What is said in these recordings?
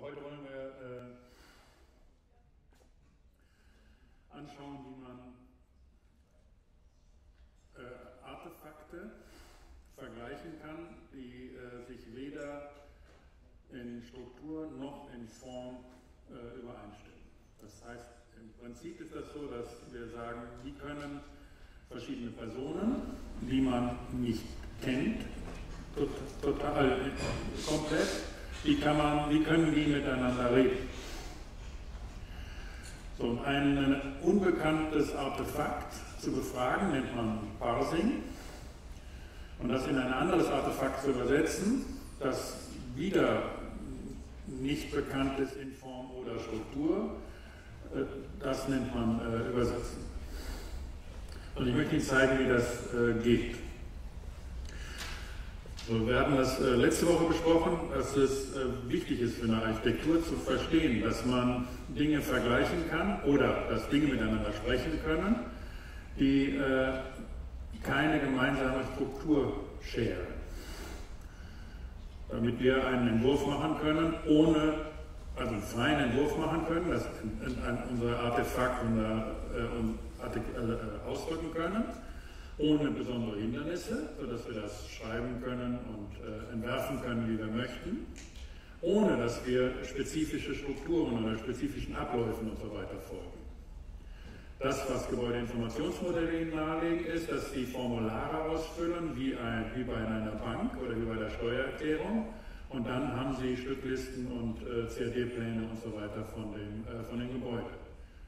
Heute wollen wir äh, anschauen, wie man äh, Artefakte vergleichen kann, die äh, sich weder in Struktur noch in Form äh, übereinstimmen. Das heißt, im Prinzip ist das so, dass wir sagen, wie können verschiedene Personen, die man nicht kennt, total äh, komplett, wie, kann man, wie können die miteinander reden? So, ein unbekanntes Artefakt zu befragen nennt man Parsing und das in ein anderes Artefakt zu übersetzen, das wieder nicht bekannt ist in Form oder Struktur, äh, das nennt man äh, Übersetzen. Und ich möchte Ihnen zeigen, wie das geht. Wir hatten das äh, letzte Woche besprochen, dass es äh, wichtig ist für eine Architektur zu verstehen, dass man Dinge vergleichen kann oder dass Dinge miteinander sprechen können, die äh, keine gemeinsame Struktur scheren. Damit wir einen Entwurf machen können, ohne, also einen freien Entwurf machen können, das unser Artefakt ausdrücken können ohne besondere Hindernisse, sodass wir das schreiben können und äh, entwerfen können, wie wir möchten, ohne dass wir spezifische Strukturen oder spezifischen Abläufen und so weiter folgen. Das, was Gebäudeinformationsmodelle Ihnen nahelegen, ist, dass Sie Formulare ausfüllen, wie, ein, wie bei einer Bank oder wie bei der Steuererklärung, und dann haben Sie Stücklisten und äh, CAD-Pläne und so weiter von dem, äh, von dem Gebäude.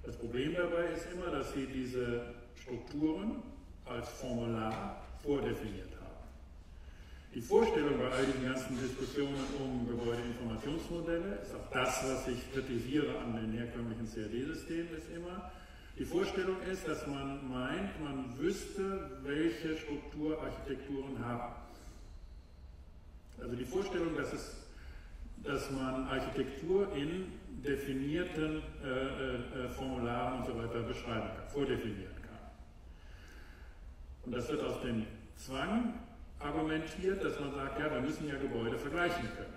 Das Problem dabei ist immer, dass Sie diese Strukturen als Formular vordefiniert haben. Die Vorstellung bei all diesen ganzen Diskussionen um Gebäudeinformationsmodelle ist auch das, was ich kritisiere an den herkömmlichen CAD-Systemen, ist immer, die Vorstellung ist, dass man meint, man wüsste, welche Strukturarchitekturen haben. Also die Vorstellung, dass, es, dass man Architektur in definierten äh, äh, Formularen und so weiter beschreiben kann, vordefinieren und das wird aus dem Zwang argumentiert, dass man sagt, ja, wir müssen ja Gebäude vergleichen können.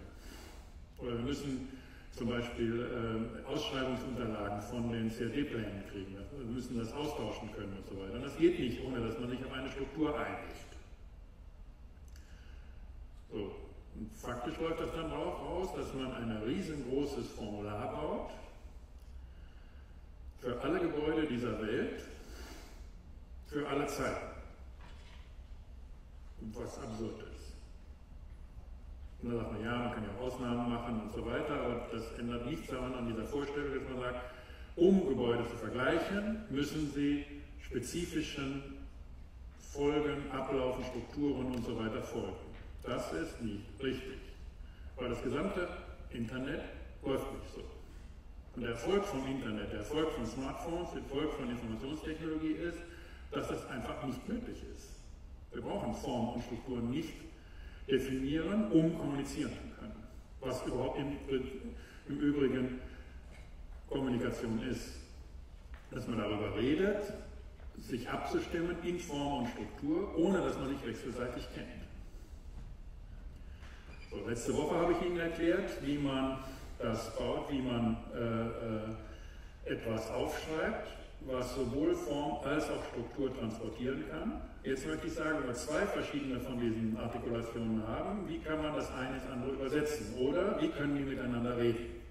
Oder wir müssen zum Beispiel äh, Ausschreibungsunterlagen von den CAD-Plänen kriegen. Wir müssen das austauschen können und so weiter. Und das geht nicht, ohne dass man sich auf eine Struktur einigt. So. Und faktisch läuft das dann auch aus, dass man ein riesengroßes Formular baut für alle Gebäude dieser Welt, für alle Zeiten was absurd ist. Dann sagt man, ja, man kann ja Ausnahmen machen und so weiter, aber das ändert nichts daran an dieser Vorstellung, dass man sagt, um Gebäude zu vergleichen, müssen sie spezifischen Folgen, Ablaufen, Strukturen und so weiter folgen. Das ist nicht richtig, weil das gesamte Internet läuft nicht so. Und der Erfolg vom Internet, der Erfolg von Smartphones, der Erfolg von Informationstechnologie ist, dass das einfach nicht möglich ist. Wir brauchen Formen und Strukturen nicht definieren, um kommunizieren zu können. Was überhaupt im, im Übrigen Kommunikation ist. Dass man darüber redet, sich abzustimmen in Form und Struktur, ohne dass man sich wechselseitig kennt. So, letzte Woche habe ich Ihnen erklärt, wie man das baut, wie man äh, äh, etwas aufschreibt was sowohl Form als auch Struktur transportieren kann. Jetzt möchte ich sagen, wenn wir zwei verschiedene von diesen Artikulationen haben, wie kann man das eine ins andere übersetzen? Oder wie können die miteinander reden?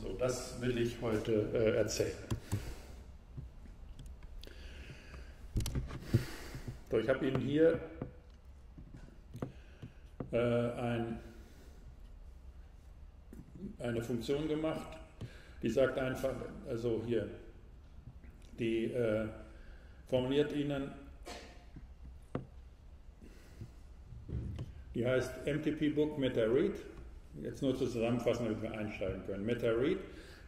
So, das will ich heute äh, erzählen. So, ich habe Ihnen hier äh, ein, eine Funktion gemacht, die sagt einfach, also hier, die äh, formuliert Ihnen, die heißt MTP Book Meta Read, jetzt nur zur Zusammenfassung, damit wir einsteigen können. Meta Read,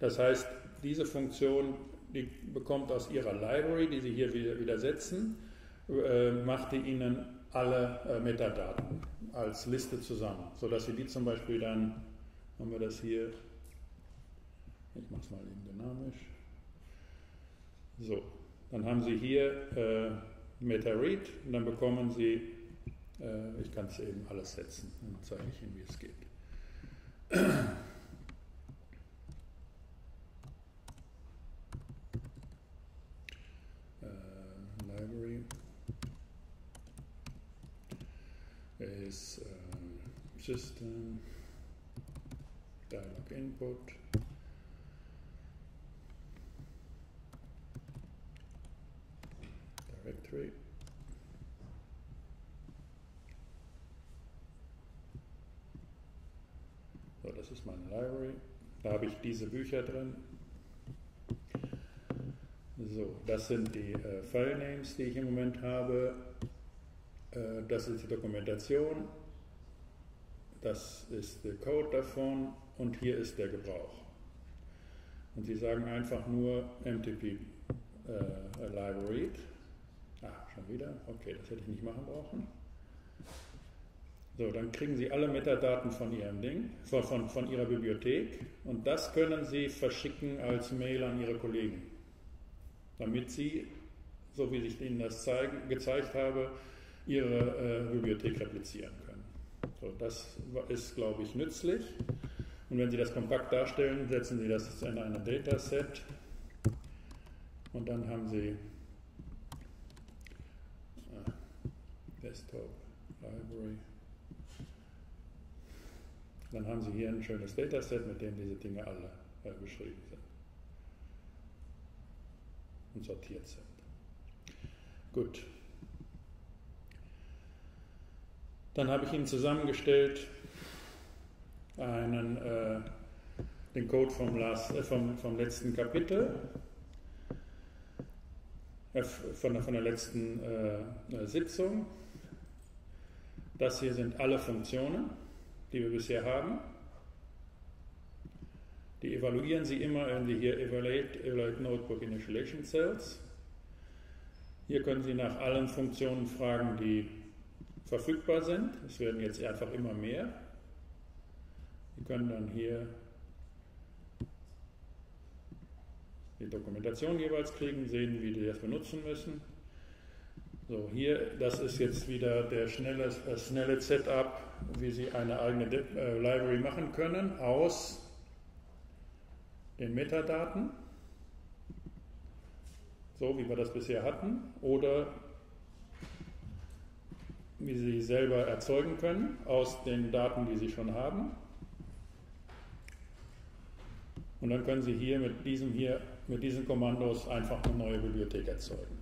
das heißt, diese Funktion, die bekommt aus Ihrer Library, die Sie hier wieder, wieder setzen, äh, macht die Ihnen alle äh, Metadaten als Liste zusammen, sodass Sie die zum Beispiel dann, haben wir das hier, ich mache es mal eben dynamisch. So, dann haben Sie hier äh, MetaRead und dann bekommen Sie, äh, ich kann es eben alles setzen, dann zeige ich Ihnen, wie es geht. library is um, system dialog input directory so das ist meine Library. Da habe ich diese Bücher drin. So das sind die äh, File Names die ich im Moment habe. Äh, das ist die Dokumentation, das ist der Code davon und hier ist der Gebrauch. Und Sie sagen einfach nur MTP äh, Library. Schon wieder? Okay, das hätte ich nicht machen brauchen. So, dann kriegen Sie alle Metadaten von Ihrem Ding, von, von, von Ihrer Bibliothek und das können Sie verschicken als Mail an Ihre Kollegen, damit Sie, so wie ich Ihnen das zeigen, gezeigt habe, ihre äh, Bibliothek replizieren können. So, das ist, glaube ich, nützlich. Und wenn Sie das kompakt darstellen, setzen Sie das in ein Dataset und dann haben Sie ah, Desktop, Library. Dann haben Sie hier ein schönes Dataset, mit dem diese Dinge alle äh, beschrieben sind und sortiert sind. Gut, Dann habe ich Ihnen zusammengestellt einen, äh, den Code vom, last, äh, vom, vom letzten Kapitel, äh, von, der, von der letzten äh, Sitzung. Das hier sind alle Funktionen, die wir bisher haben. Die evaluieren Sie immer, wenn Sie hier Evaluate, Evaluate Notebook Initialization Cells. Hier können Sie nach allen Funktionen fragen, die verfügbar sind. Es werden jetzt einfach immer mehr. Sie können dann hier die Dokumentation jeweils kriegen, sehen, wie die das benutzen müssen. So, hier, das ist jetzt wieder der schnelle, das schnelle Setup, wie Sie eine eigene äh, Library machen können aus den Metadaten, so wie wir das bisher hatten, oder wie Sie selber erzeugen können aus den Daten, die Sie schon haben. Und dann können Sie hier mit, diesem hier, mit diesen Kommandos einfach eine neue Bibliothek erzeugen.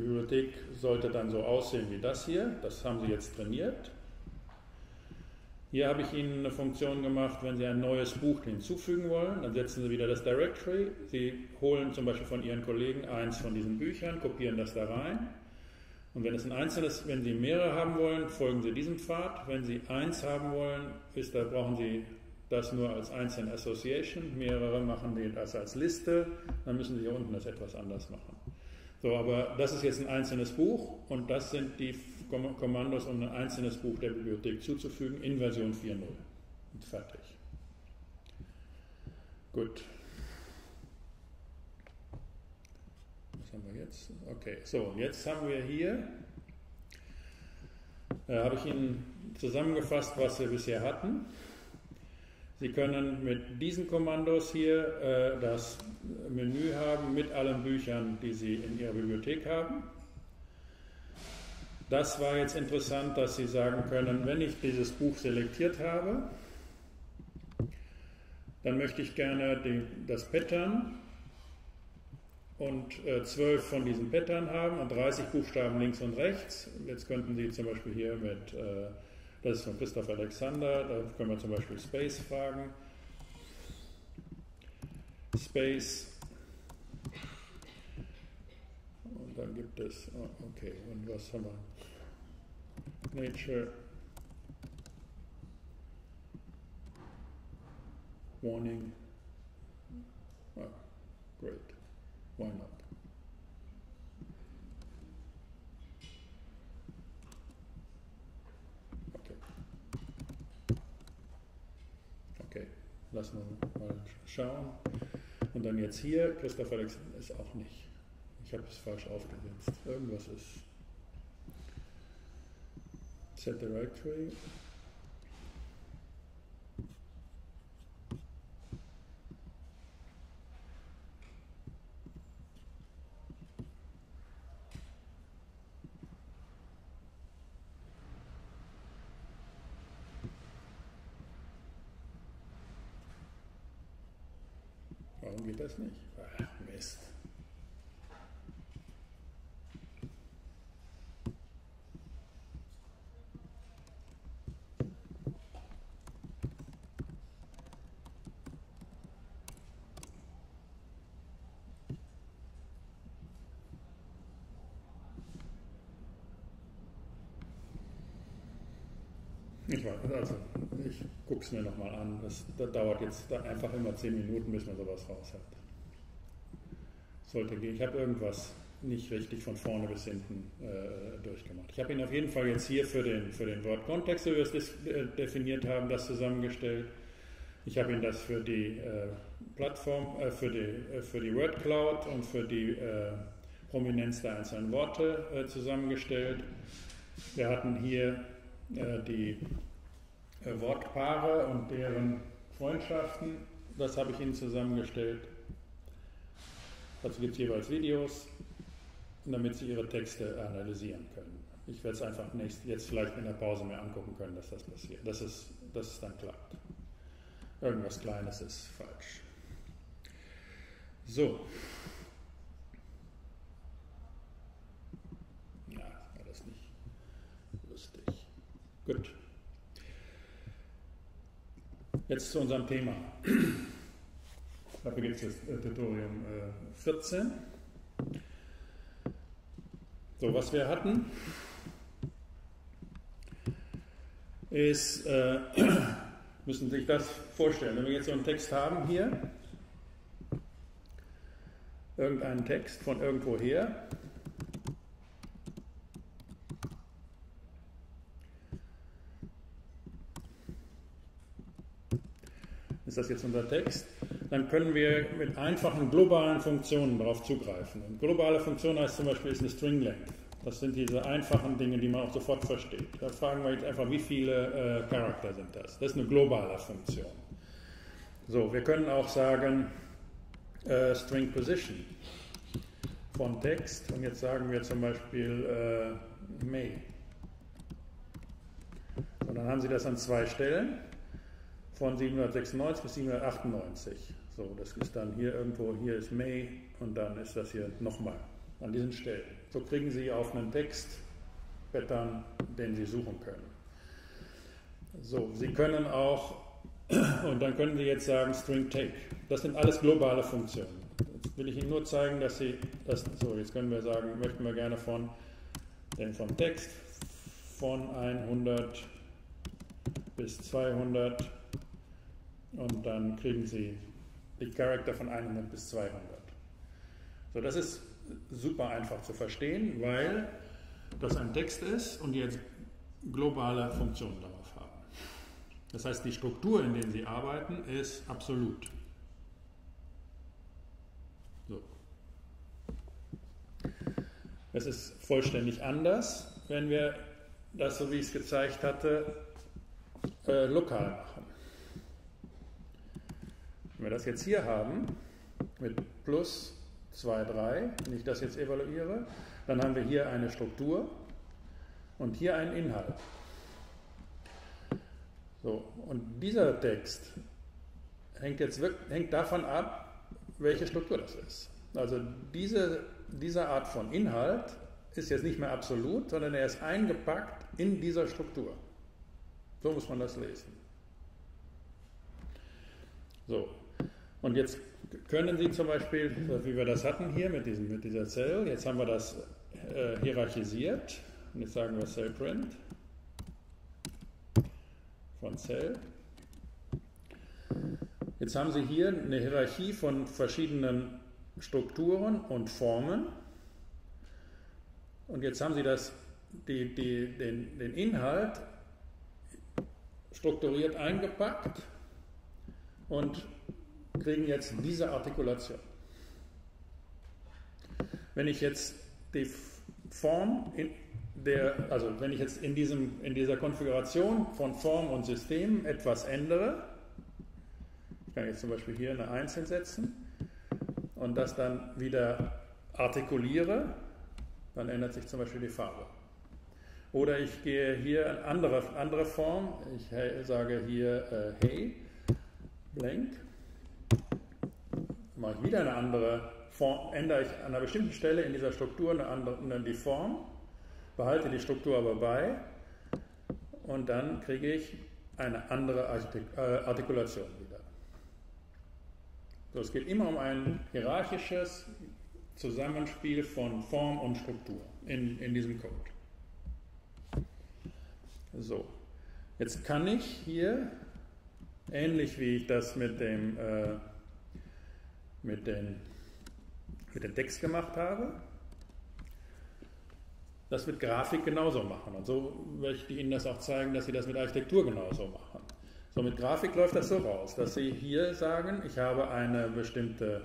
Die Bibliothek sollte dann so aussehen wie das hier. Das haben Sie jetzt trainiert. Hier habe ich Ihnen eine Funktion gemacht, wenn Sie ein neues Buch hinzufügen wollen, dann setzen Sie wieder das Directory. Sie holen zum Beispiel von Ihren Kollegen eins von diesen Büchern, kopieren das da rein und wenn es ein einzelnes, wenn Sie mehrere haben wollen, folgen Sie diesem Pfad. Wenn Sie eins haben wollen, ist, da brauchen Sie das nur als einzelne Association. Mehrere machen das als Liste. Dann müssen Sie hier unten das etwas anders machen. So, aber das ist jetzt ein einzelnes Buch und das sind die Kommandos, um ein einzelnes Buch der Bibliothek zuzufügen in Version 4.0. Und fertig. Gut. Was haben wir jetzt? Okay, so, jetzt haben wir hier, äh, habe ich Ihnen zusammengefasst, was wir bisher hatten. Sie können mit diesen Kommandos hier äh, das Menü haben mit allen Büchern, die Sie in Ihrer Bibliothek haben. Das war jetzt interessant, dass Sie sagen können, wenn ich dieses Buch selektiert habe, dann möchte ich gerne die, das Pattern und äh, zwölf von diesen Pattern haben und 30 Buchstaben links und rechts. Jetzt könnten Sie zum Beispiel hier mit, äh, das ist von Christoph Alexander, da können wir zum Beispiel Space fragen. Space. Und dann gibt es, oh, okay, und was haben wir? Nature. Warning. Oh, great. Why not? Okay. Okay, lassen wir mal schauen. Und dann jetzt hier, Christoph Alexander ist auch nicht. Ich habe es falsch aufgesetzt. Irgendwas ist. Set directory. geht das nicht? Ach, Mist. Ich weiß, also ich gucke es mir nochmal an. Das, das, dauert jetzt einfach immer zehn Minuten, bis man sowas raus hat. Sollte gehen. Ich habe irgendwas nicht richtig von vorne bis hinten äh, durchgemacht. Ich habe ihn auf jeden Fall jetzt hier für den, für den Wortkontext, so wie wir es äh, definiert haben, das zusammengestellt. Ich habe ihn das für die äh, Plattform, äh, für, die, äh, für die Word Cloud und für die äh, Prominenz der einzelnen Worte zusammengestellt. Wir hatten hier die Wortpaare und deren Freundschaften. Das habe ich Ihnen zusammengestellt. Dazu gibt es jeweils Videos, damit Sie Ihre Texte analysieren können. Ich werde es einfach nächst, jetzt vielleicht in der Pause mir angucken können, dass das passiert, dass es, dass es dann klappt. Irgendwas Kleines ist falsch. So. Ja, war das nicht lustig. Gut. Jetzt zu unserem Thema. Dafür gibt es das Tutorium 14. So, was wir hatten, ist, äh, müssen Sie sich das vorstellen, wenn wir jetzt so einen Text haben hier, irgendeinen Text von irgendwoher, ist das jetzt unser Text, dann können wir mit einfachen globalen Funktionen darauf zugreifen. Und globale Funktion heißt zum Beispiel ist eine String Length. Das sind diese einfachen Dinge, die man auch sofort versteht. Da fragen wir jetzt einfach, wie viele äh, Charakter sind das? Das ist eine globale Funktion. So, wir können auch sagen äh, String Position von Text und jetzt sagen wir zum Beispiel äh, May. Und dann haben Sie das an zwei Stellen von 796 bis 798. So, das ist dann hier irgendwo, hier ist May und dann ist das hier nochmal an diesen Stellen. So kriegen Sie auf einen Text Pattern, den Sie suchen können. So, Sie können auch, und dann können Sie jetzt sagen String Take. Das sind alles globale Funktionen. Jetzt will ich Ihnen nur zeigen, dass Sie, das, so, jetzt können wir sagen, möchten wir gerne von, denn vom Text von 100 bis 200 und dann kriegen Sie die Charakter von 100 bis 200. So, das ist super einfach zu verstehen, weil das ein Text ist und jetzt globale Funktionen darauf haben. Das heißt, die Struktur, in der Sie arbeiten, ist absolut. So. Es ist vollständig anders, wenn wir das, so wie ich es gezeigt hatte, äh, lokal machen. Wenn wir das jetzt hier haben, mit plus 2, 3, wenn ich das jetzt evaluiere, dann haben wir hier eine Struktur und hier einen Inhalt. So, und dieser Text hängt jetzt hängt davon ab, welche Struktur das ist. Also diese, diese Art von Inhalt ist jetzt nicht mehr absolut, sondern er ist eingepackt in dieser Struktur. So muss man das lesen. So, und jetzt können Sie zum Beispiel, wie wir das hatten hier mit, diesem, mit dieser Cell, jetzt haben wir das äh, hierarchisiert. Und jetzt sagen wir Cell Print von Cell. Jetzt haben Sie hier eine Hierarchie von verschiedenen Strukturen und Formen. Und jetzt haben Sie das, die, die, den, den Inhalt strukturiert eingepackt und kriegen jetzt diese Artikulation. Wenn ich jetzt die Form in der, also wenn ich jetzt in, diesem, in dieser Konfiguration von Form und System etwas ändere, ich kann jetzt zum Beispiel hier eine 1 hinsetzen und das dann wieder artikuliere, dann ändert sich zum Beispiel die Farbe. Oder ich gehe hier eine andere, andere Form, ich sage hier äh, Hey, blank, mache ich wieder eine andere Form, ändere ich an einer bestimmten Stelle in dieser Struktur eine andere, die Form, behalte die Struktur aber bei und dann kriege ich eine andere äh, Artikulation wieder. So, es geht immer um ein hierarchisches Zusammenspiel von Form und Struktur in, in diesem Code. So, jetzt kann ich hier, ähnlich wie ich das mit dem, äh, mit, den, mit dem Text gemacht habe, das mit Grafik genauso machen. Und so möchte ich Ihnen das auch zeigen, dass Sie das mit Architektur genauso machen. So, mit Grafik läuft das so raus, dass Sie hier sagen, ich habe eine bestimmte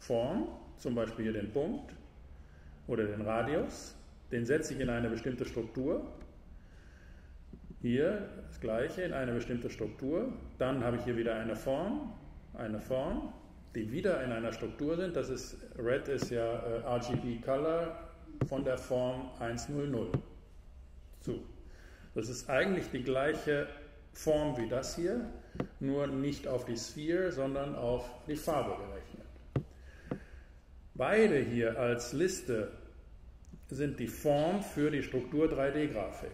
Form, zum Beispiel hier den Punkt oder den Radius, den setze ich in eine bestimmte Struktur. Hier das gleiche in eine bestimmte Struktur. Dann habe ich hier wieder eine Form, eine Form, die wieder in einer Struktur sind. Das ist, Red ist ja äh, RGB Color von der Form 100 zu. Das ist eigentlich die gleiche Form wie das hier, nur nicht auf die Sphere, sondern auf die Farbe gerechnet. Beide hier als Liste sind die Form für die Struktur 3D-Grafik.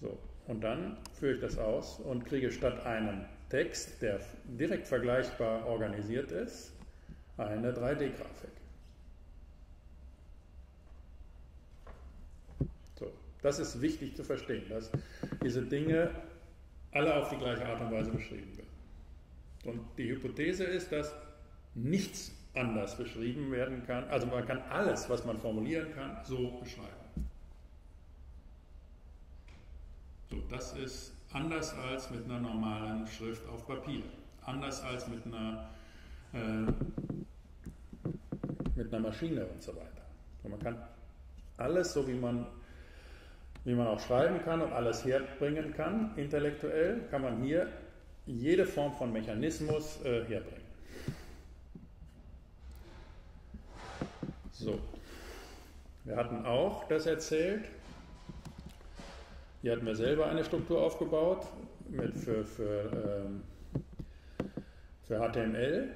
So, und dann führe ich das aus und kriege statt einem Text, der direkt vergleichbar organisiert ist, eine 3D-Grafik. So, das ist wichtig zu verstehen, dass diese Dinge alle auf die gleiche Art und Weise beschrieben werden. Und die Hypothese ist, dass nichts anders beschrieben werden kann. Also man kann alles, was man formulieren kann, so beschreiben. So, das ist anders als mit einer normalen Schrift auf Papier, anders als mit einer äh, mit einer Maschine und so weiter. Und man kann alles, so wie man, wie man auch schreiben kann und alles herbringen kann, intellektuell, kann man hier jede Form von Mechanismus äh, herbringen. So, wir hatten auch das erzählt. Hier hatten wir selber eine Struktur aufgebaut mit für, für, ähm, für HTML.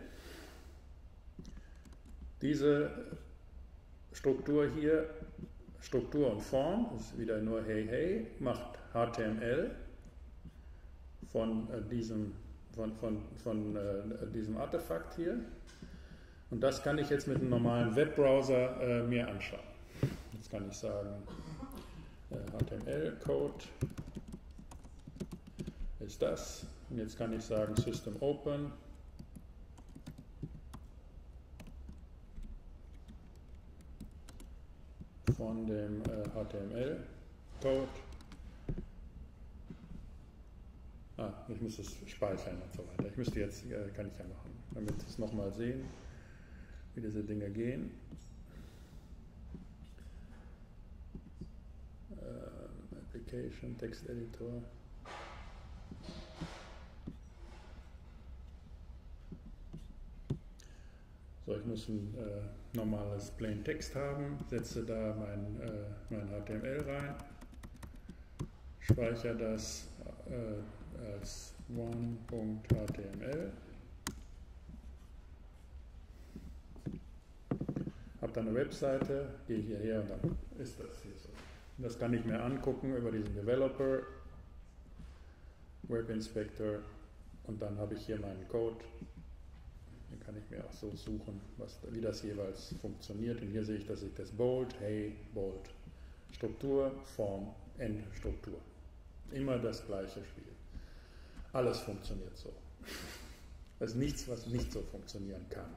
Diese Struktur hier, Struktur und Form, ist wieder nur Hey Hey, macht HTML von äh, diesem, von, von, von äh, diesem Artefakt hier. Und das kann ich jetzt mit einem normalen Webbrowser äh, mir anschauen. Jetzt kann ich sagen, HTML-Code ist das. Und jetzt kann ich sagen System Open von dem äh, HTML-Code. Ah, ich muss es speichern und so weiter. Ich müsste jetzt, äh, kann ich ja machen, damit Sie es nochmal sehen, wie diese Dinge gehen. Äh, Application, Text Editor. So, ich muss ein äh, normales Plain Text haben, setze da mein, äh, mein HTML rein, speichere das äh, als one.html, habe dann eine Webseite, gehe hierher und dann ist das hier so. Das kann ich mir angucken über diesen Developer, Web Inspector und dann habe ich hier meinen Code den kann ich mir auch so suchen, was, wie das jeweils funktioniert. Und hier sehe ich, dass ich das Bold, Hey, Bold. Struktur, Form, Endstruktur. Immer das gleiche Spiel. Alles funktioniert so. Es ist nichts, was nicht so funktionieren kann.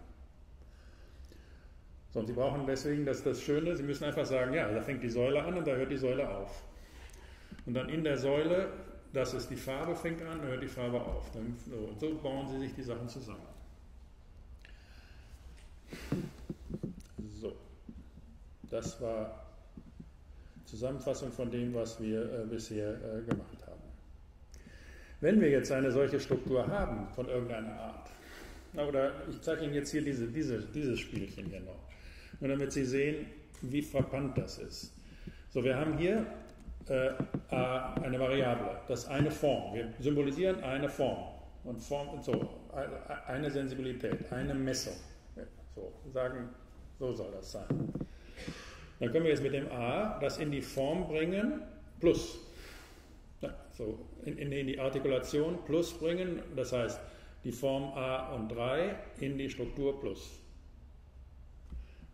So, und Sie brauchen deswegen, dass das Schöne, Sie müssen einfach sagen, ja, da fängt die Säule an und da hört die Säule auf. Und dann in der Säule, das ist die Farbe, fängt an, hört die Farbe auf. Dann, so, und so bauen Sie sich die Sachen zusammen. So, das war Zusammenfassung von dem, was wir äh, bisher äh, gemacht haben. Wenn wir jetzt eine solche Struktur haben, von irgendeiner Art, oder ich zeige Ihnen jetzt hier diese, diese, dieses Spielchen hier noch, nur damit Sie sehen, wie verpannt das ist. So, wir haben hier äh, eine Variable, das ist eine Form. Wir symbolisieren eine Form. und Form, so, eine Sensibilität, eine Messung. So, sagen, so soll das sein. Dann können wir jetzt mit dem A das in die Form bringen, plus. So, in, in die Artikulation plus bringen, das heißt die Form A und 3 in die Struktur plus.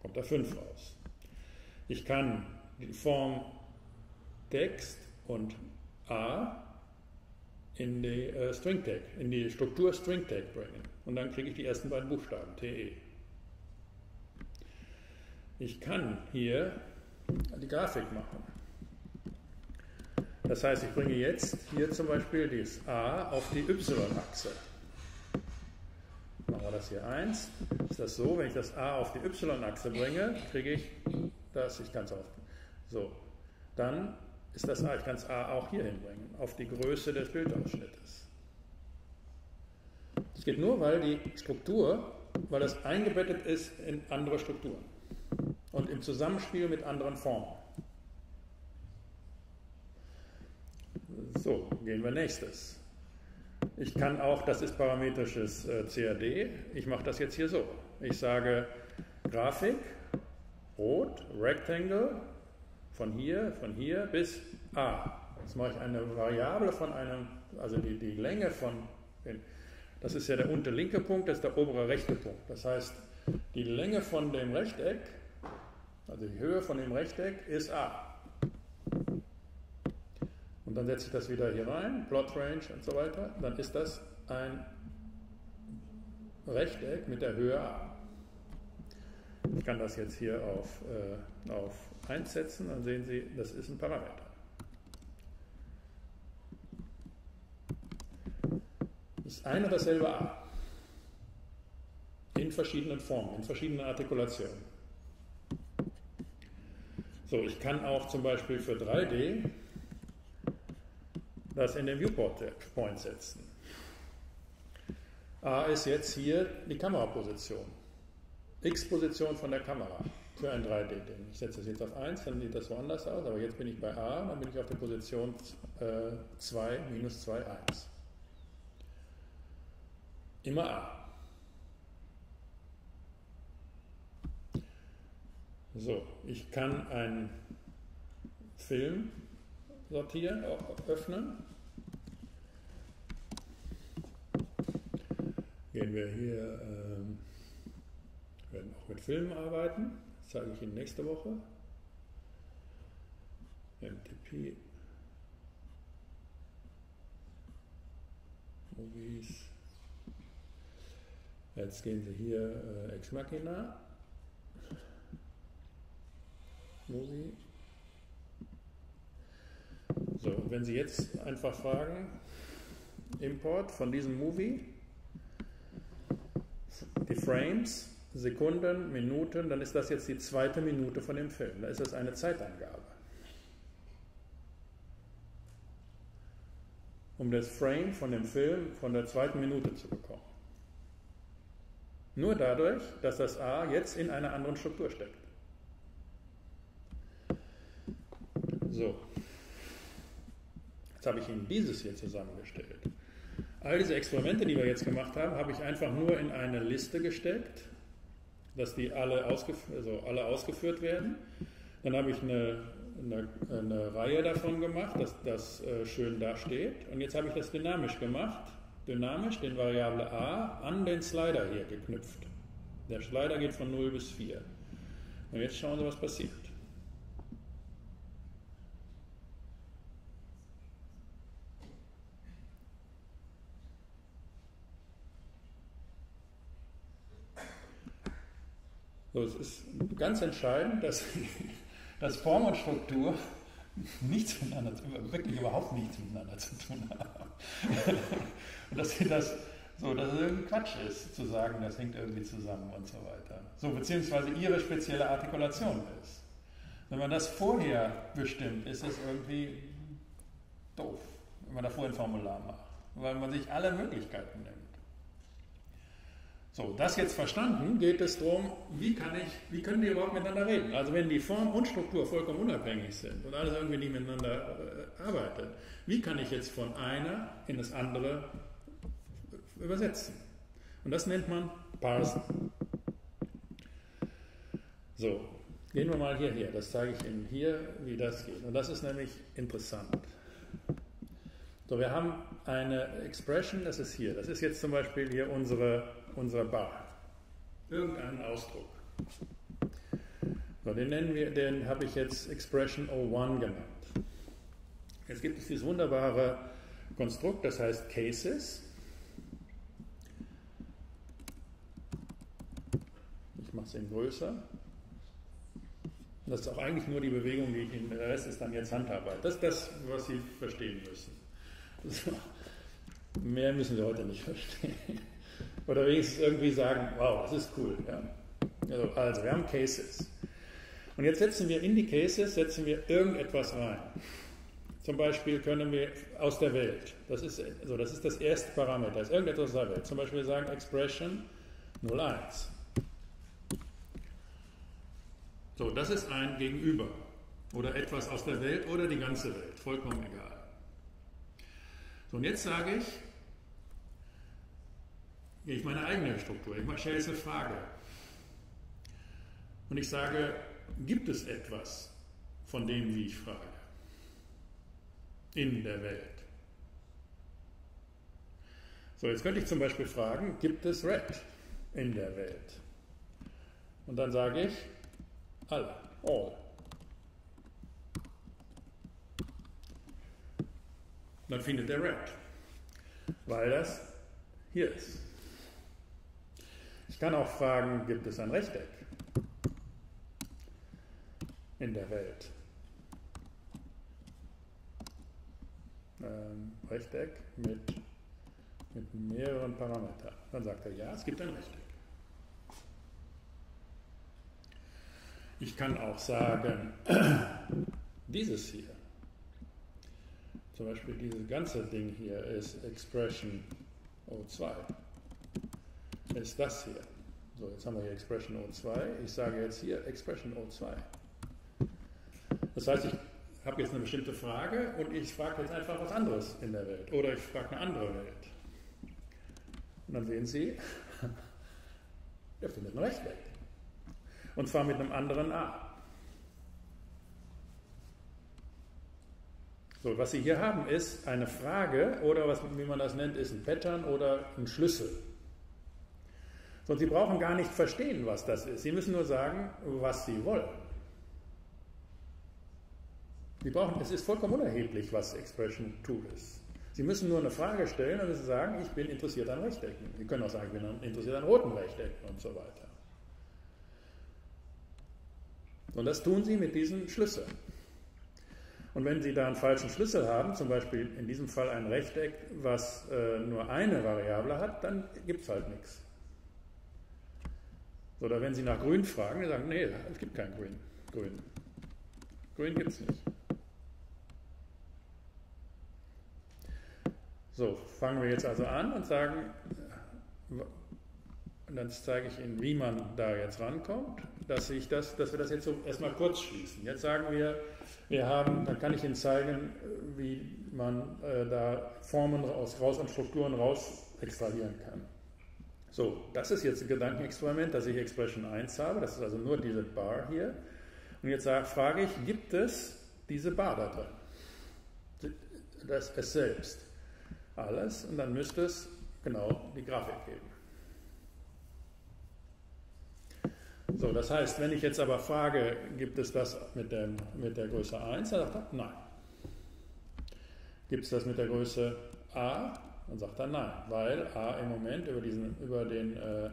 Kommt da 5 raus. Ich kann die Form Text und A in die äh, String in die Struktur String Tag bringen. Und dann kriege ich die ersten beiden Buchstaben, TE. Ich kann hier die Grafik machen. Das heißt, ich bringe jetzt hier zum Beispiel das A auf die Y-Achse. Machen wir das hier 1. Ist das so, wenn ich das A auf die Y-Achse bringe, kriege ich das, ich kann es auf. So, dann ist das A, ich kann es A auch hier hinbringen, auf die Größe des Bildausschnittes. Das geht nur, weil die Struktur, weil es eingebettet ist in andere Strukturen und im Zusammenspiel mit anderen Formen. So, gehen wir nächstes. Ich kann auch, das ist parametrisches äh, CAD, ich mache das jetzt hier so. Ich sage Grafik, rot, Rectangle, von hier, von hier bis A. Jetzt mache ich eine Variable von einem, also die, die Länge von, das ist ja der untere linke Punkt, das ist der obere rechte Punkt. Das heißt, die Länge von dem Rechteck, also die Höhe von dem Rechteck ist A. Und dann setze ich das wieder hier rein, Plot Range und so weiter, dann ist das ein Rechteck mit der Höhe A. Ich kann das jetzt hier auf, äh, auf 1 setzen, dann sehen Sie, das ist ein Parameter. Das ist ein und dasselbe A. In verschiedenen Formen, in verschiedenen Artikulationen. So, ich kann auch zum Beispiel für 3D das in den Viewport Point setzen. A ist jetzt hier die Kameraposition. X-Position von der Kamera für ein 3D-Ding. Ich setze das jetzt auf 1, dann sieht das woanders aus, aber jetzt bin ich bei A, dann bin ich auf der Position äh, 2, minus 2, 1. Immer A. So, ich kann einen Film sortieren, öffnen. Gehen wir hier, ähm, werden auch mit Filmen arbeiten. Das zeige ich Ihnen nächste Woche. MTP. Movies. Jetzt gehen Sie hier äh, Ex Machina. Movie. So, und wenn Sie jetzt einfach fragen, Import von diesem Movie, die Frames, Sekunden, Minuten, dann ist das jetzt die zweite Minute von dem Film. Da ist das eine Zeitangabe. Um das Frame von dem Film von der zweiten Minute zu bekommen. Nur dadurch, dass das A jetzt in einer anderen Struktur steckt. So. Jetzt habe ich Ihnen dieses hier zusammengestellt. All diese Experimente, die wir jetzt gemacht haben, habe ich einfach nur in eine Liste gesteckt dass die alle, ausgef also alle ausgeführt werden. Dann habe ich eine, eine, eine, Reihe davon gemacht, dass das äh, schön da steht. Und jetzt habe ich das dynamisch gemacht. Dynamisch den Variable a an den Slider hier geknüpft. Der Slider geht von 0 bis 4. Und jetzt schauen Sie, was passiert. So, es ist ganz entscheidend, dass, dass Form und Struktur nichts miteinander, wirklich überhaupt nichts miteinander zu tun haben. und dass das so, dass es irgendwie Quatsch ist, zu sagen, das hängt irgendwie zusammen und so weiter. So, beziehungsweise ihre spezielle Artikulation ist. Wenn man das vorher bestimmt, ist es irgendwie doof, wenn man da vorher ein Formular macht, weil man sich alle Möglichkeiten nimmt. So, das jetzt verstanden, geht es darum, wie, kann ich, wie können die überhaupt miteinander reden? Also wenn die Form und Struktur vollkommen unabhängig sind und alles irgendwie nicht miteinander äh, arbeitet, wie kann ich jetzt von einer in das andere übersetzen. Und das nennt man Parsen. So, gehen wir mal hierher. Das zeige ich Ihnen hier, wie das geht. Und das ist nämlich interessant. So, wir haben eine Expression, das ist hier. Das ist jetzt zum Beispiel hier unsere, unsere Bar. Irgendeinen Ausdruck. So, den nennen wir, den habe ich jetzt Expression 01 genannt. Jetzt gibt es dieses wunderbare Konstrukt, das heißt Cases. Ich mache es eben größer. Das ist auch eigentlich nur die Bewegung, die ich Ihnen, der Rest ist dann jetzt Handarbeit. Das ist das, was Sie verstehen müssen. Mehr müssen Sie heute nicht verstehen. Oder wenigstens irgendwie sagen, wow, das ist cool. Ja. Also, also, wir haben Cases. Und jetzt setzen wir in die Cases, setzen wir irgendetwas rein. Zum Beispiel können wir aus der Welt, das ist, also das, ist das erste Parameter, ist irgendetwas aus der Welt. Zum Beispiel sagen Expression 01. So, das ist ein Gegenüber oder etwas aus der Welt oder die ganze Welt, vollkommen egal. So, und jetzt sage ich, gehe ich meine eigene Struktur, ich stelle jetzt eine Frage. Und ich sage, gibt es etwas von dem, wie ich frage? in der Welt. So, jetzt könnte ich zum Beispiel fragen, gibt es Red in der Welt? Und dann sage ich, alle, all. Dann findet er Red, weil das hier ist. Ich kann auch fragen, gibt es ein Rechteck in der Welt? ähm, Rechteck mit, mit mehreren Parametern. Dann sagt er, ja, es gibt ein Rechteck. Ich kann auch sagen, dieses hier, zum Beispiel dieses ganze Ding hier ist Expression O2, ist das hier. So, jetzt haben wir hier Expression O2. Ich sage jetzt hier Expression O2. Das heißt, ich habe jetzt eine bestimmte Frage und ich frage jetzt einfach was anderes in der Welt oder ich frage eine andere Welt. Und dann sehen Sie, er findet ein Rechteck. Und zwar mit einem anderen A. So, was Sie hier haben, ist eine Frage oder was, wie man das nennt, ist ein Pattern oder ein Schlüssel. Und Sie brauchen gar nicht verstehen, was das ist. Sie müssen nur sagen, was Sie wollen. Sie brauchen, es ist vollkommen unerheblich, was Expression Tool ist. Sie müssen nur eine Frage stellen und müssen sagen, ich bin interessiert an Rechtecken. Sie können auch sagen, ich bin interessiert an roten Rechtecken und so weiter. Und das tun Sie mit diesen Schlüsseln. Und wenn Sie da einen falschen Schlüssel haben, zum Beispiel in diesem Fall ein Rechteck, was äh, nur eine Variable hat, dann gibt es halt nichts. Oder wenn Sie nach Grün fragen, die sagen, nee, es gibt kein Grün. Grün, Grün gibt es nicht. So, fangen wir jetzt also an und sagen, und dann zeige ich Ihnen, wie man da jetzt rankommt, dass, ich das, dass wir das jetzt so erstmal kurz schließen. Jetzt sagen wir, wir haben, dann kann ich Ihnen zeigen, wie man äh, da Formen aus, raus und Strukturen raus extrahieren kann. So, das ist jetzt ein Gedankenexperiment, dass ich Expression 1 habe, das ist also nur diese Bar hier. Und jetzt sage, frage ich, gibt es diese Bar da drin? Das es selbst alles und dann müsste es genau die Grafik geben. So, das heißt, wenn ich jetzt aber frage, gibt es das mit, dem, mit der Größe 1, dann sagt er nein. Gibt es das mit der Größe a? Dann sagt er nein, weil a im Moment über, diesen, über, den, äh,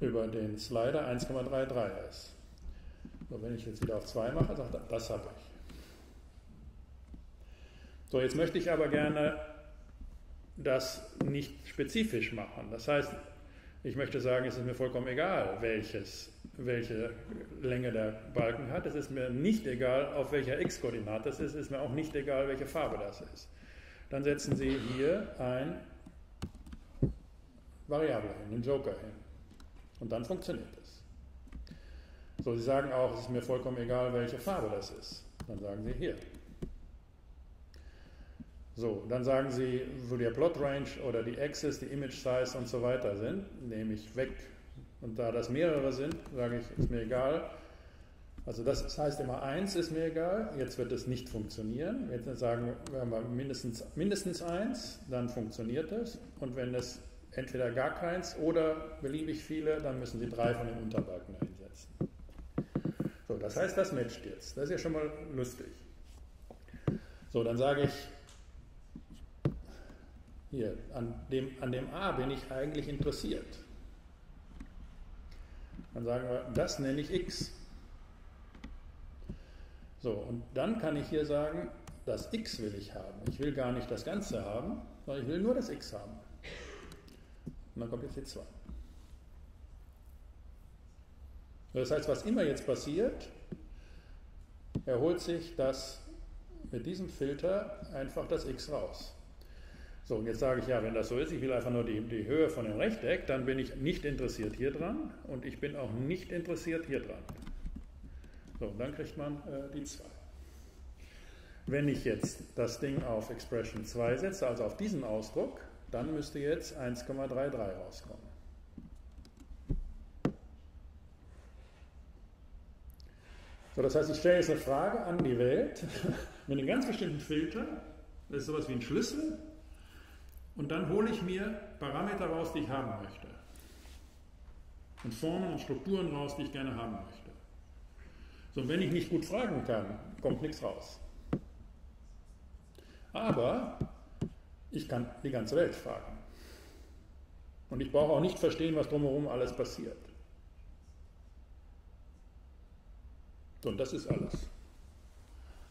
über den Slider 1,33 ist. So, wenn ich jetzt wieder auf 2 mache, sagt er, das habe ich. So, jetzt möchte ich aber gerne das nicht spezifisch machen. Das heißt, ich möchte sagen, es ist mir vollkommen egal, welches, welche Länge der Balken hat. Es ist mir nicht egal, auf welcher x-Koordinate es ist. Es ist mir auch nicht egal, welche Farbe das ist. Dann setzen Sie hier ein Variable hin, einen Joker hin. Und dann funktioniert es. So, Sie sagen auch, es ist mir vollkommen egal, welche Farbe das ist. Dann sagen Sie hier. So, dann sagen Sie, wo der Plot Range oder die Axis, die Image Size und so weiter sind, nehme ich weg. Und da das mehrere sind, sage ich, ist mir egal. Also das heißt immer 1 ist mir egal, jetzt wird es nicht funktionieren. Jetzt sagen wir haben mindestens, mindestens 1, dann funktioniert es. Und wenn es entweder gar keins oder beliebig viele, dann müssen Sie drei von den Unterbalken einsetzen. So, das heißt, das matcht jetzt. Das ist ja schon mal lustig. So, dann sage ich, hier, an dem, an dem A bin ich eigentlich interessiert. Dann sagen wir, das nenne ich x. So, und dann kann ich hier sagen, das x will ich haben. Ich will gar nicht das Ganze haben, sondern ich will nur das x haben. Und dann kommt jetzt die 2. Das heißt, was immer jetzt passiert, erholt sich das mit diesem Filter einfach das x raus. So, und jetzt sage ich, ja, wenn das so ist, ich will einfach nur die, die Höhe von dem Rechteck, dann bin ich nicht interessiert hier dran und ich bin auch nicht interessiert hier dran. So, und dann kriegt man äh, die 2. Wenn ich jetzt das Ding auf Expression 2 setze, also auf diesen Ausdruck, dann müsste jetzt 1,33 rauskommen. So, das heißt, ich stelle jetzt eine Frage an die Welt mit einem ganz bestimmten Filter. Das ist sowas wie ein Schlüssel. Und dann hole ich mir Parameter raus, die ich haben möchte. Und Formen und Strukturen raus, die ich gerne haben möchte. So, wenn ich nicht gut fragen kann, kommt nichts raus. Aber ich kann die ganze Welt fragen. Und ich brauche auch nicht verstehen, was drumherum alles passiert. So, und das ist alles.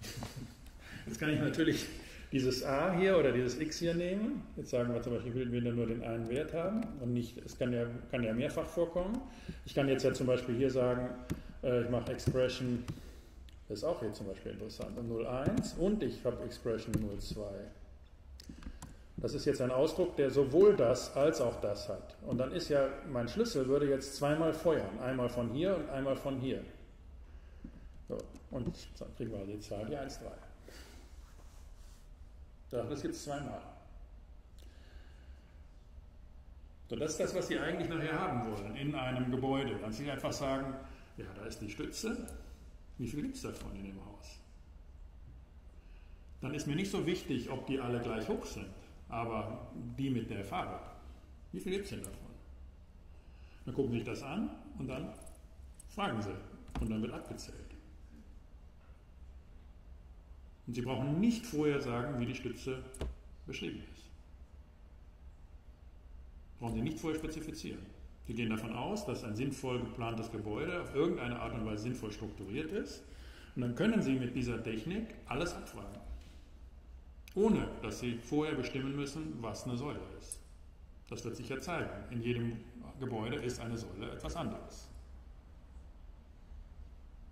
Jetzt kann ich natürlich dieses a hier oder dieses x hier nehmen. Jetzt sagen wir zum Beispiel, ich will nur den einen Wert haben und nicht, es kann ja, kann ja mehrfach vorkommen. Ich kann jetzt ja zum Beispiel hier sagen, ich mache Expression, das ist auch hier zum Beispiel interessant, 0,1 und ich habe Expression 0,2. Das ist jetzt ein Ausdruck, der sowohl das als auch das hat. Und dann ist ja, mein Schlüssel würde jetzt zweimal feuern. Einmal von hier und einmal von hier. So, und dann kriegen wir die Zahl, die 1,3. Das gibt es zweimal. So, das ist das, was Sie eigentlich nachher haben wollen in einem Gebäude. Dann Sie einfach sagen, ja, da ist die Stütze. Wie viel gibt es davon in dem Haus? Dann ist mir nicht so wichtig, ob die alle gleich hoch sind, aber die mit der Farbe. Wie viel gibt es denn davon? Dann gucken Sie sich das an und dann fragen Sie und dann wird abgezählt. Und Sie brauchen nicht vorher sagen, wie die Stütze beschrieben ist. Brauchen Sie nicht vorher spezifizieren. Sie gehen davon aus, dass ein sinnvoll geplantes Gebäude auf irgendeine Art und Weise sinnvoll strukturiert ist. Und dann können Sie mit dieser Technik alles abfragen. Ohne dass Sie vorher bestimmen müssen, was eine Säule ist. Das wird sich ja zeigen. In jedem Gebäude ist eine Säule etwas anderes.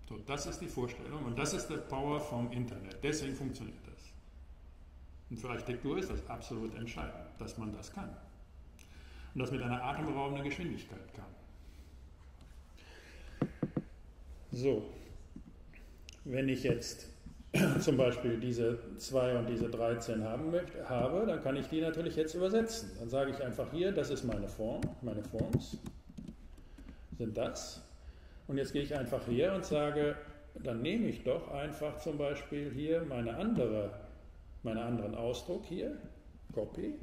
So, das ist die Vorstellung und das ist der Power vom Internet. Deswegen funktioniert das. Und für Architektur ist das absolut entscheidend, dass man das kann. Und das mit einer atemberaubenden Geschwindigkeit kann. So, wenn ich jetzt zum Beispiel diese 2 und diese 13 haben möchte, habe, dann kann ich die natürlich jetzt übersetzen. Dann sage ich einfach hier, das ist meine Form, meine Forms sind das. Und jetzt gehe ich einfach her und sage, dann nehme ich doch einfach zum Beispiel hier meine andere, meinen anderen Ausdruck hier, Copy.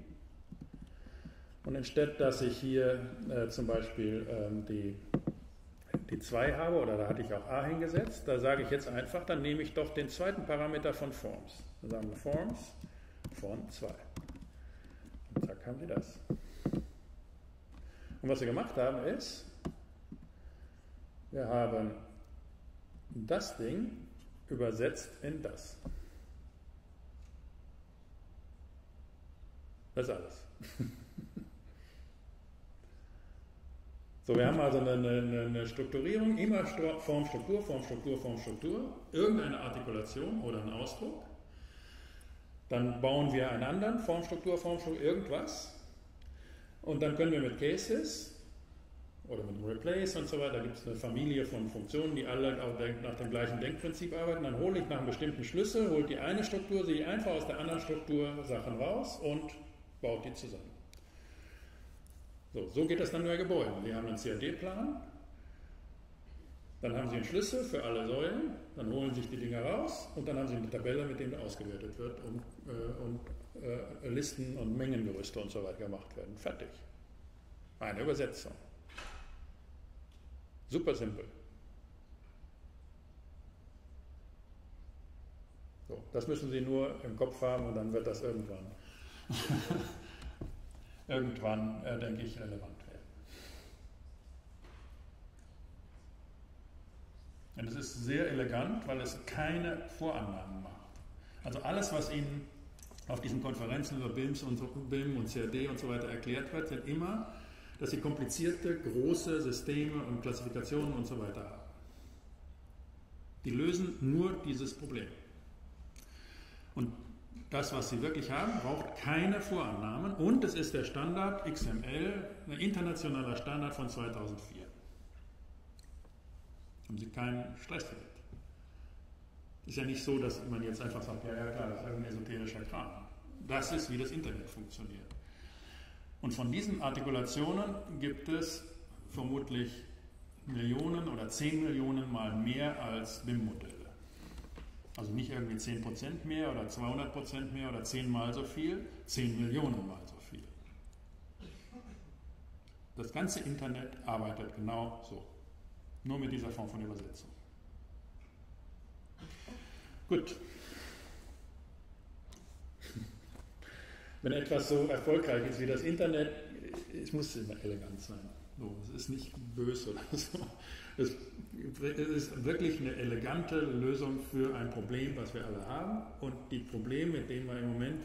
Und anstatt dass ich hier äh, zum Beispiel ähm, die, die 2 habe, oder da hatte ich auch a hingesetzt, da sage ich jetzt einfach, dann nehme ich doch den zweiten Parameter von Forms. Dann sagen wir Forms von 2. Und zack haben Sie das. Und was wir gemacht haben ist, wir haben das Ding übersetzt in das. Das ist alles. So, wir haben also eine, eine, eine, Strukturierung, immer Form, Struktur, Form, Struktur, Form, Struktur, irgendeine Artikulation oder einen Ausdruck. Dann bauen wir einen anderen, Form, Struktur, Form, Struktur, irgendwas. Und dann können wir mit Cases oder mit Replace und so weiter. Da gibt es eine Familie von Funktionen, die alle nach dem gleichen Denkprinzip arbeiten. Dann hole ich nach einem bestimmten Schlüssel, holt die eine Struktur, sehe einfach aus der anderen Struktur Sachen raus und baut die zusammen. So, so geht das dann bei Gebäuden. Sie haben einen CAD-Plan, dann haben Sie einen Schlüssel für alle Säulen, dann holen sich die Dinger raus und dann haben Sie eine Tabelle, mit der ausgewertet wird und, äh, und äh, Listen und Mengengerüste und so weiter gemacht werden. Fertig. Eine Übersetzung. Super simpel. So, das müssen Sie nur im Kopf haben und dann wird das irgendwann, irgendwann, äh, denke ich, relevant werden. Und es ist sehr elegant, weil es keine Vorannahmen macht. Also alles, was Ihnen auf diesen Konferenzen über BIMs und, BIM und CAD und so weiter erklärt wird, sind immer dass sie komplizierte, große Systeme und Klassifikationen und so weiter haben. Die lösen nur dieses Problem. Und das, was sie wirklich haben, braucht keine Vorannahmen und es ist der Standard XML, ein internationaler Standard von 2004. Haben Sie keinen Stress damit. Ist ja nicht so, dass man jetzt einfach sagt, ja, ja klar, das ist ein esoterischer Kram. Das ist, wie das Internet funktioniert. Und von diesen Artikulationen gibt es vermutlich Millionen oder 10 Millionen mal mehr als BIM-Modelle. Also nicht irgendwie 10% mehr oder 200% mehr oder 10 mal so viel, 10 Millionen mal so viel. Das ganze Internet arbeitet genau so. Nur mit dieser Form von Übersetzung. Gut. wenn etwas so erfolgreich ist wie das Internet, es muss immer elegant sein. So, es ist nicht böse oder so. Es, ist wirklich eine elegante Lösung für ein Problem, was wir alle haben. Und die Probleme, mit denen wir im Moment,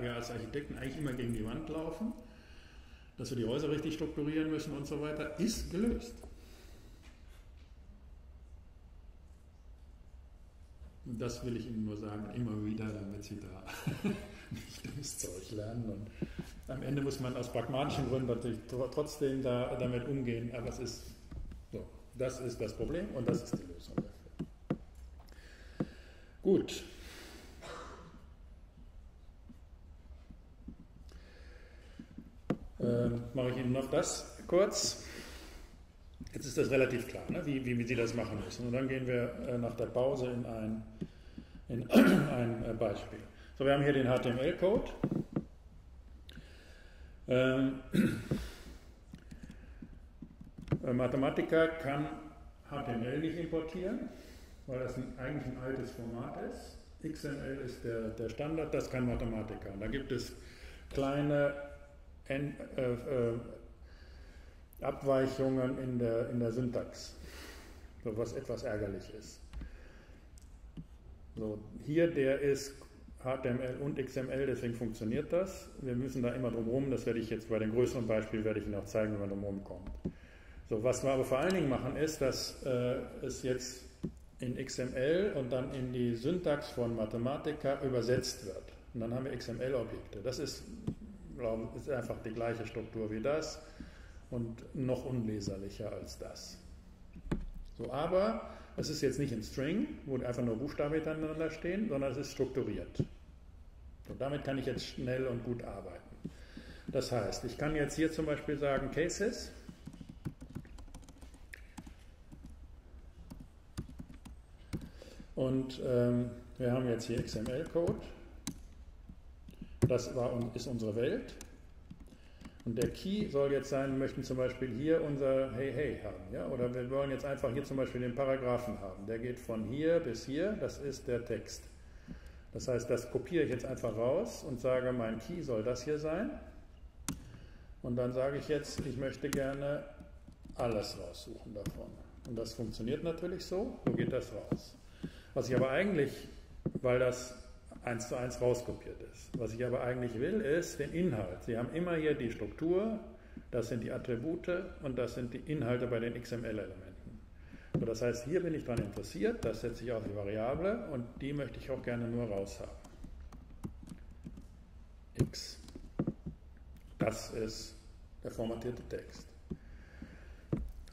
wir als Architekten eigentlich immer gegen die Wand laufen, dass wir die Häuser richtig strukturieren müssen und so weiter, ist gelöst. Das will ich Ihnen nur sagen, immer wieder, damit Sie da nicht dummes Zeug lernen. Und am Ende muss man aus pragmatischen Gründen natürlich trotzdem da, damit umgehen, aber es ist das ist das Problem und das ist die Lösung dafür. Gut. Ähm, mache ich Ihnen noch das kurz. Jetzt ist das relativ klar, ne? wie, wie, wie Sie das machen müssen. Und dann gehen wir äh, nach der Pause in ein, in ein äh, Beispiel. So, wir haben hier den HTML-Code. Ähm, äh, Mathematiker kann HTML nicht importieren, weil das ein, eigentlich ein altes Format ist. XML ist der, der Standard, das kann Mathematiker. Und da gibt es kleine N, äh, äh, Abweichungen in der, in der Syntax, so was etwas ärgerlich ist. So, hier der ist HTML und XML, deswegen funktioniert das. Wir müssen da immer drum herum, das werde ich jetzt bei dem größeren Beispiel, werde ich Ihnen auch zeigen, wie man drum herum kommt. So, was wir aber vor allen Dingen machen, ist, dass äh, es jetzt in XML und dann in die Syntax von Mathematica übersetzt wird. Und dann haben wir XML-Objekte. Das ist, glaube ist einfach die gleiche Struktur wie das und noch unleserlicher als das. So, aber es ist jetzt nicht ein String, wo einfach nur Buchstaben miteinander stehen, sondern es ist strukturiert. Und damit kann ich jetzt schnell und gut arbeiten. Das heißt, ich kann jetzt hier zum Beispiel sagen Cases. Und ähm, wir haben jetzt hier XML-Code. Das war, ist unsere Welt. Und der Key soll jetzt sein, wir möchten zum Beispiel hier unser Hey Hey haben. Ja? Oder wir wollen jetzt einfach hier zum Beispiel den Paragraphen haben. Der geht von hier bis hier, das ist der Text. Das heißt, das kopiere ich jetzt einfach raus und sage, mein Key soll das hier sein. Und dann sage ich jetzt, ich möchte gerne alles raussuchen davon. Und das funktioniert natürlich so, so geht das raus. Was ich aber eigentlich, weil das eins zu eins rauskopiert ist, was ich aber eigentlich will, ist den Inhalt. Sie haben immer hier die Struktur, das sind die Attribute und das sind die Inhalte bei den XML-Elementen. Das heißt, hier bin ich daran interessiert, das setze ich auf die Variable und die möchte ich auch gerne nur raushaben. X. Das ist der formatierte Text.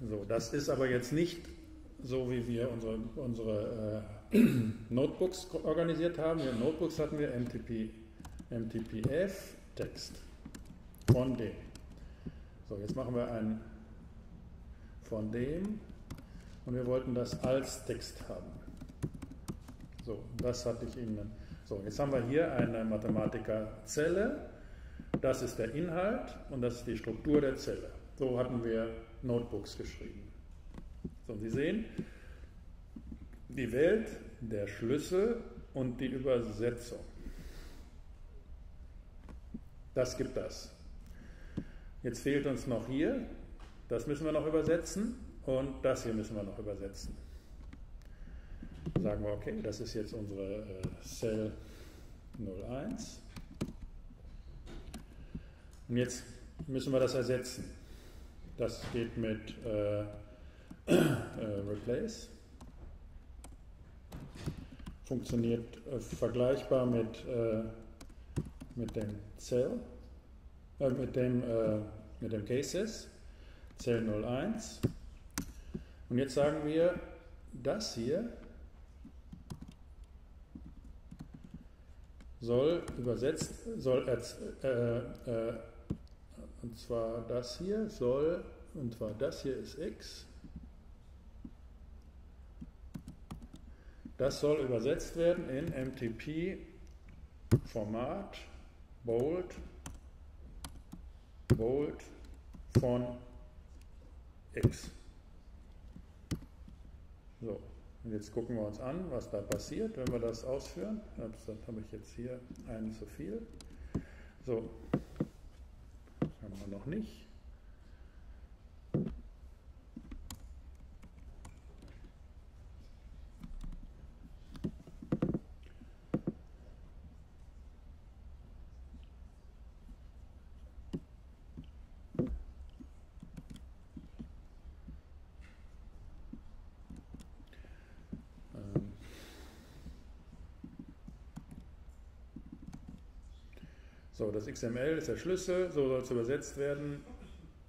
So, das ist aber jetzt nicht so, wie wir unsere, unsere äh, Notebooks organisiert haben. In Notebooks hatten wir MTP, MTPF Text von dem. So, jetzt machen wir ein von dem und wir wollten das als Text haben. So, das hatte ich Ihnen. So, jetzt haben wir hier eine Mathematikerzelle. Das ist der Inhalt und das ist die Struktur der Zelle. So hatten wir Notebooks geschrieben. So, Sie sehen, die Welt, der Schlüssel und die Übersetzung. Das gibt das. Jetzt fehlt uns noch hier, das müssen wir noch übersetzen und das hier müssen wir noch übersetzen. Sagen wir, okay, das ist jetzt unsere äh, Cell 01. Und jetzt müssen wir das ersetzen. Das geht mit äh, Replace. Funktioniert äh, vergleichbar mit, äh, mit dem Cell, äh, mit dem, äh, mit dem Cases, Cell 01. Und jetzt sagen wir, das hier soll übersetzt, soll, äh, äh, und zwar das hier soll, und zwar das hier ist x, das soll übersetzt werden in MTP-Format, bold, bold von x. So, und jetzt gucken wir uns an, was da passiert, wenn wir das ausführen. Das habe ich jetzt hier einen zu viel. So, haben wir noch nicht. So, das XML ist der Schlüssel, so soll es übersetzt werden.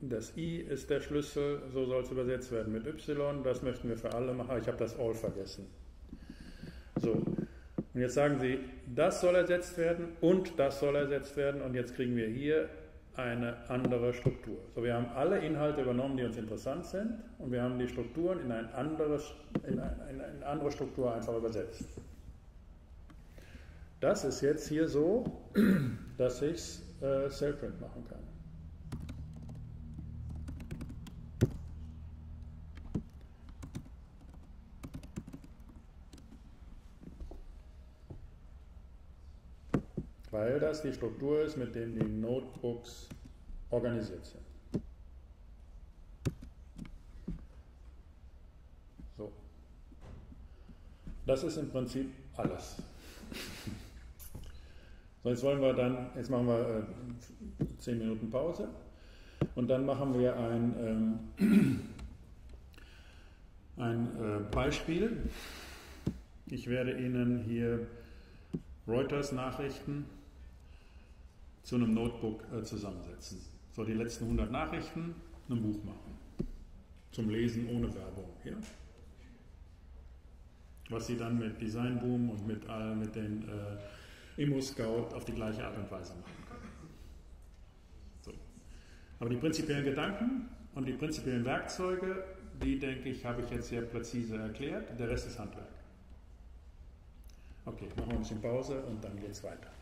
Das I ist der Schlüssel, so soll es übersetzt werden mit Y. Das möchten wir für alle machen. Ich habe das All vergessen. So, und jetzt sagen Sie, das soll ersetzt werden und das soll ersetzt werden. Und jetzt kriegen wir hier eine andere Struktur. So, wir haben alle Inhalte übernommen, die uns interessant sind, und wir haben die Strukturen in, ein anderes, in, ein, in eine andere Struktur einfach übersetzt. Das ist jetzt hier so, dass ich es äh, Cellprint machen kann. Weil das die Struktur ist, mit der die Notebooks organisiert sind. So. Das ist im Prinzip alles. So, jetzt wollen wir dann, jetzt machen wir äh, 10 Minuten Pause und dann machen wir ein, ähm, ein äh, Beispiel. Ich werde Ihnen hier Reuters Nachrichten zu einem Notebook äh, zusammensetzen. So die letzten 100 Nachrichten, ein Buch machen. Zum Lesen ohne Werbung. Ja? Was Sie dann mit Designboom und mit, all, mit den äh, Immo-Scout auf die gleiche Art und Weise machen können. So. Aber die prinzipiellen Gedanken und die prinzipiellen Werkzeuge, die denke ich, habe ich jetzt sehr präzise erklärt. Der Rest ist Handwerk. Okay, machen wir ein bisschen Pause und dann geht es weiter.